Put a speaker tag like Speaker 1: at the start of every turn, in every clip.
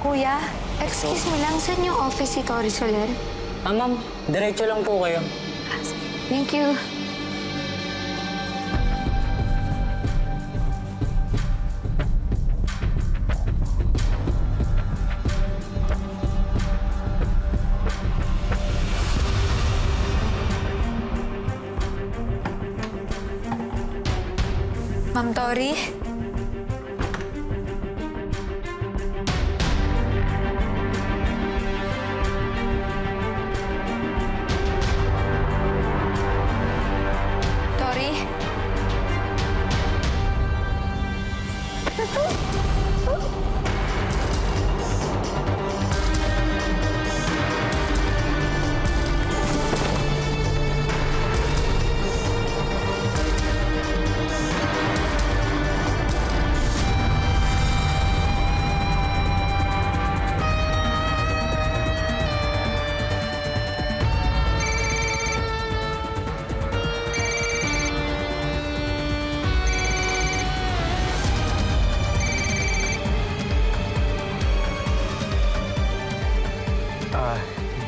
Speaker 1: kuya. Excuse me lang, saan yung office si Tori Soler?
Speaker 2: Ah, ma'am, diretso lang po kayo.
Speaker 1: Thank you. Ma'am Tori?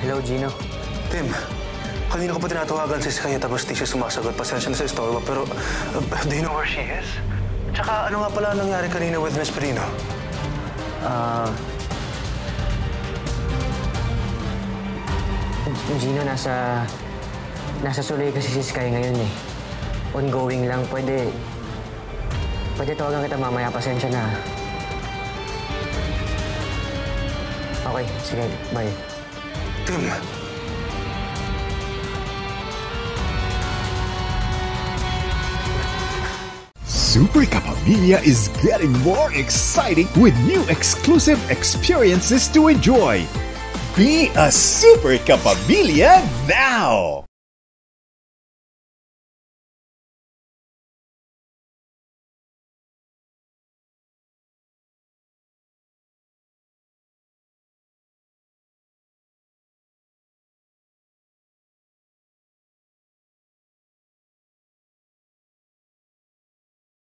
Speaker 2: Hello, Gino.
Speaker 3: Tim, kanina ko pa tinatawagan si Sky tapos di siya sumasagot. Pasensya na sa istorbo, pero uh, do you know where she is? Tsaka ano nga pala nangyari kanina with Miss Perino?
Speaker 2: Ah... Gino, nasa... Nasa Suloy kasi si Sky ngayon eh. Ongoing lang. Pwede... Pwede tawagan kita mamaya. Pasensya na. Okay, sige. Bye.
Speaker 4: Super Capabilia is getting more exciting with new exclusive experiences to enjoy. Be a Super Capabilia now!